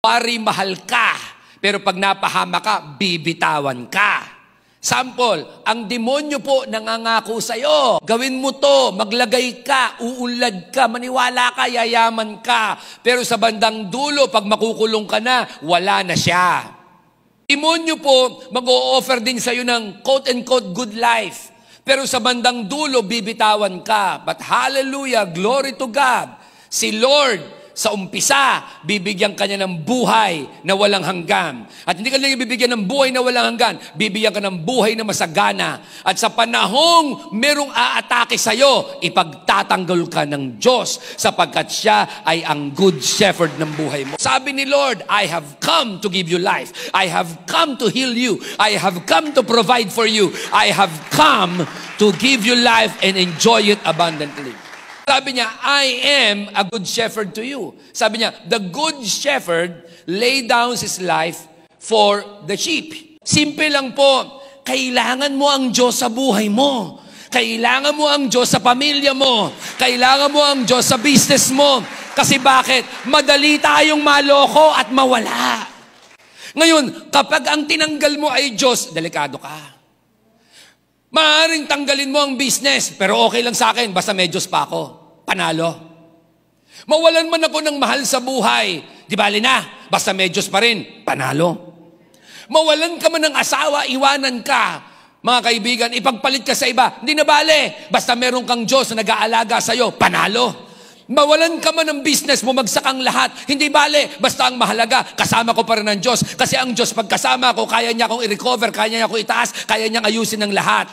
Wari mahal ka, pero pag napahama ka, bibitawan ka. Sample, ang demonyo po nangangako sa'yo. Gawin mo to, maglagay ka, uunlad ka, maniwala ka, yayaman ka. Pero sa bandang dulo, pag makukulong ka na, wala na siya. Demonyo po, mag-o-offer din sa'yo ng quote-unquote good life. Pero sa bandang dulo, bibitawan ka. But hallelujah, glory to God. Si Lord, sa umpisa, bibigyan ka niya ng buhay na walang hanggan. At hindi ka lang bibigyan ng buhay na walang hanggan, bibigyan ka ng buhay na masagana. At sa panahong merong aatake sa iyo, ipagtatanggol ka ng Diyos sapagkat siya ay ang good shepherd ng buhay mo. Sabi ni Lord, I have come to give you life. I have come to heal you. I have come to provide for you. I have come to give you life and enjoy it abundantly. Sabi niya, I am a good shepherd to you. Sabi niya, the good shepherd lay down his life for the sheep. Simple lang po, kailangan mo ang Diyos sa buhay mo. Kailangan mo ang Diyos sa pamilya mo. Kailangan mo ang Diyos sa business mo. Kasi bakit? Madali tayong maloko at mawala. Ngayon, kapag ang tinanggal mo ay Diyos, delikado ka. Maaring tanggalin mo ang business, pero okay lang sa akin, basta may Diyos pa ako panalo. Mawalan man ako ng mahal sa buhay, di bali na, basta may Diyos pa rin, panalo. Mawalan ka man ng asawa, iwanan ka, mga kaibigan, ipagpalit ka sa iba, hindi na bale, basta meron kang Diyos na nag-aalaga sa iyo, panalo. Mawalan ka man ng business, bumagsak ang lahat. Hindi bale, basta ang mahalaga, kasama ko pa rin ang Diyos. Kasi ang Diyos, pagkasama ko, kaya niya akong i-recover, kaya niya akong itaas, kaya niyang ayusin ang lahat.